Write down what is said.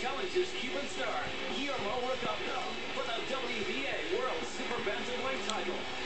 challenges Cuban star Guillermo Recalco for the WBA World Super Bantamweight title.